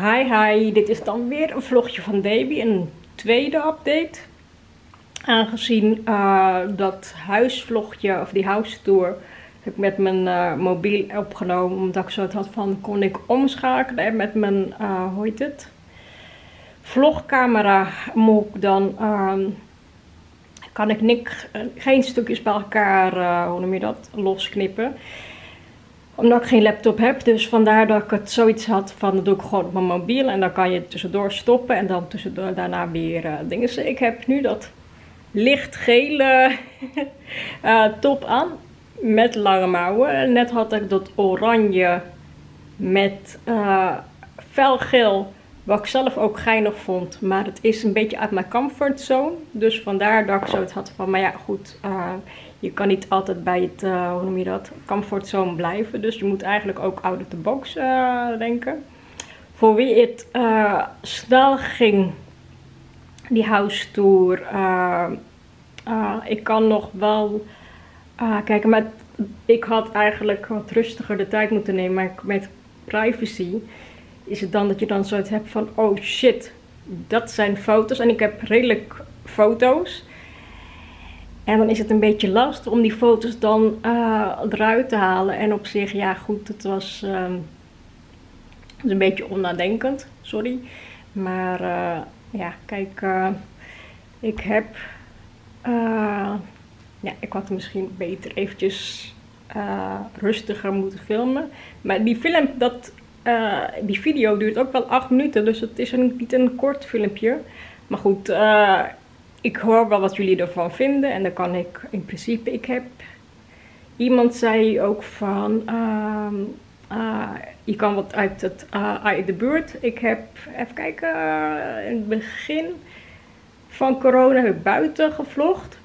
Hi hi, dit is dan weer een vlogje van Davy, een tweede update. Aangezien uh, dat huisvlogje, of die house tour, heb ik met mijn uh, mobiel opgenomen. Omdat ik zo het had van, kon ik omschakelen en met mijn, uh, hoe heet het, vlogcamera moet ik dan, kan ik niks, geen stukjes bij elkaar, hoe noem je dat, losknippen omdat ik geen laptop heb, dus vandaar dat ik het zoiets had van, dat doe ik gewoon op mijn mobiel. En dan kan je tussendoor stoppen en dan tussendoor daarna weer uh, dingen. ik heb nu dat lichtgele uh, top aan met lange mouwen. Net had ik dat oranje met uh, felgeel, wat ik zelf ook geinig vond. Maar het is een beetje uit mijn comfortzone. Dus vandaar dat ik zoiets had van, maar ja goed je kan niet altijd bij het, uh, hoe noem je dat, comfortzone blijven. Dus je moet eigenlijk ook out of the box uh, denken. Voor wie het snel ging, die house tour, ik kan nog wel kijken, maar ik had eigenlijk wat rustiger de tijd moeten nemen. Met privacy is het dan dat je dan zoiets hebt van, oh shit, dat zijn foto's. En ik heb redelijk foto's. En dan is het een beetje lastig om die foto's dan uh, eruit te halen. En op zich, ja goed, het was, uh, een beetje onnadenkend, sorry. Maar uh, ja, kijk, uh, ik heb, ja, ik had misschien beter eventjes rustiger moeten filmen. Maar die film, dat, die video duurt ook wel acht minuten, dus het is een, niet een kort filmpje. Maar goed, ik hoor wel wat jullie ervan vinden en dan kan ik in principe, ik heb, iemand zei ook van, uh, uh, je kan wat uit, het, uit de buurt. Ik heb, even kijken, in het begin van corona heb ik buiten gevlogd.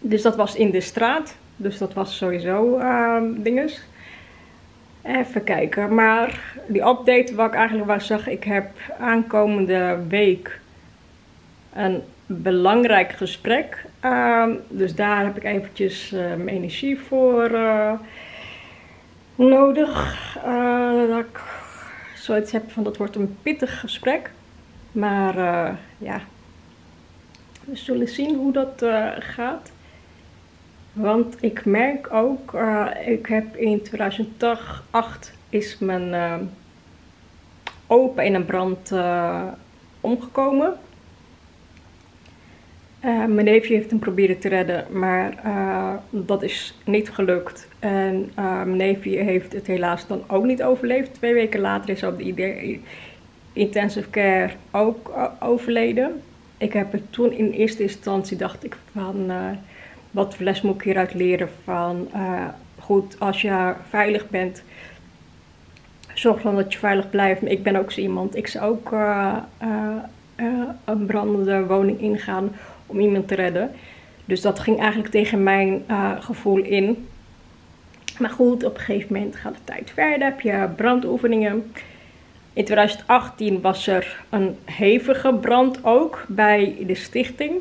Dus dat was in de straat, dus dat was sowieso ehm, dinges. Even kijken, maar die update wat ik eigenlijk wou zeggen, ik heb aankomende week een belangrijk gesprek. Uh, dus daar heb ik eventjes uh, mijn energie voor uh, nodig. Uh, dat ik zoiets heb van dat wordt een pittig gesprek. Maar ja, we zullen zien hoe dat gaat. Want ik merk ook, ik heb in 2008 is mijn opa in een brand omgekomen. Uh, mijn neefje heeft hem proberen te redden, maar uh, dat is niet gelukt. En uh, mijn neefje heeft het helaas dan ook niet overleefd. Twee weken later is op de intensive care ook overleden. Ik heb het toen in eerste instantie dacht ik van wat les moet ik hieruit leren van goed als je veilig bent. Zorg dan dat je veilig blijft. Ik ben ook zo iemand. Ik zou ook een brandende woning ingaan om iemand te redden. Dus dat ging eigenlijk tegen mijn gevoel in. Maar goed, op een gegeven moment gaat de tijd verder. Heb je brandoefeningen. In 2018 was er een hevige brand ook bij de stichting.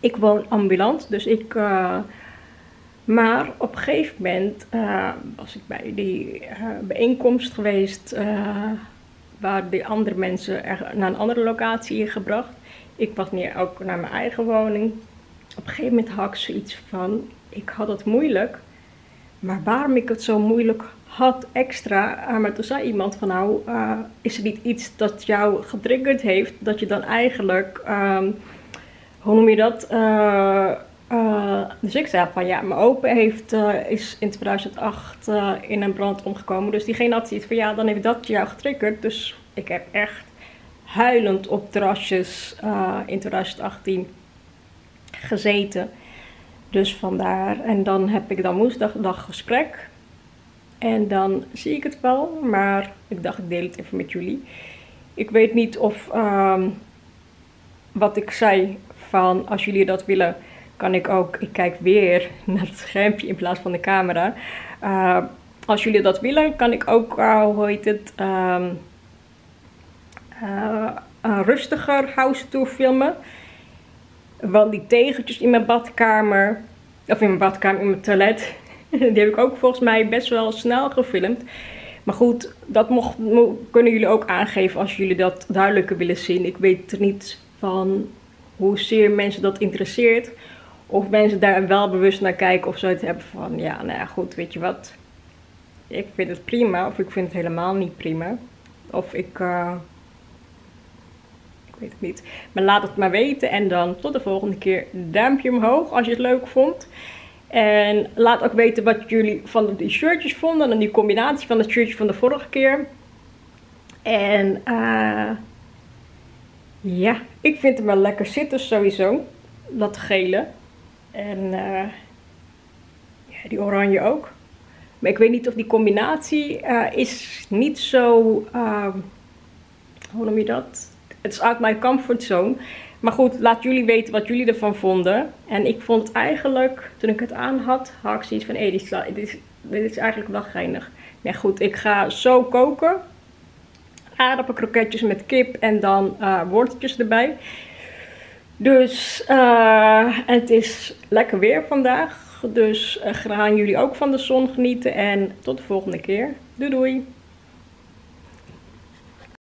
Ik woon ambulant, dus ik. Uh, maar op een gegeven moment uh, was ik bij die bijeenkomst geweest. waar de andere mensen naar een andere locatie gebracht. Ik was meer ook naar mijn eigen woning. Op een gegeven moment had ik zoiets van, ik had het moeilijk. Maar waarom ik het zo moeilijk had extra, maar toen zei iemand van nou, is er niet iets dat jou getriggerd heeft, dat je dan eigenlijk, um, hoe noem je dat, uh, dus ik zei van ja, mijn opa heeft, is in 2008 in een brand omgekomen, dus diegene had zoiets van ja, dan heeft dat jou getriggerd, dus ik heb echt huilend op terrasjes uh, in 2018 gezeten. Dus vandaar. En dan heb ik dan woensdag dag gesprek. En dan zie ik het wel. Maar ik dacht, ik deel het even met jullie. Ik weet niet of um, wat ik zei van als jullie dat willen, kan ik ook. Ik kijk weer naar het schermpje in plaats van de camera. Uh, als jullie dat willen, kan ik ook, uh, hoe heet het, um, uh, een rustiger house tour filmen. Want die tegeltjes in mijn badkamer, of in mijn badkamer, in mijn toilet, die heb ik ook volgens mij best wel snel gefilmd. Maar goed, dat kunnen jullie ook aangeven als jullie dat duidelijker willen zien. Ik weet er niet van hoezeer mensen dat interesseert. Of mensen daar wel bewust naar kijken of zoiets hebben van, ja, nou ja, goed, weet je wat. Ik vind het prima of ik vind het helemaal niet prima. Of ik, uh, ik weet het niet. Maar laat het maar weten en dan tot de volgende keer duimpje omhoog als je het leuk vond. En laat ook weten wat jullie van die shirtjes vonden en die combinatie van het shirtje van de vorige keer. En uh, ja, ik vind hem wel lekker zitten sowieso. Dat gele. En uh, ja, die oranje ook. Maar ik weet niet of die combinatie uh, is niet zo... Uh, hoe noem je dat? Het is uit mijn comfortzone. Maar goed, laat jullie weten wat jullie ervan vonden. En ik vond eigenlijk, toen ik het aan had, had ik zoiets van... Hé, dit, is, dit is eigenlijk wel geinig. Maar goed, ik ga zo koken aardappelkroketjes met kip en dan uh, worteltjes erbij. Dus uh, het is lekker weer vandaag. Dus uh, gaan jullie ook van de zon genieten. En tot de volgende keer. Doei doei!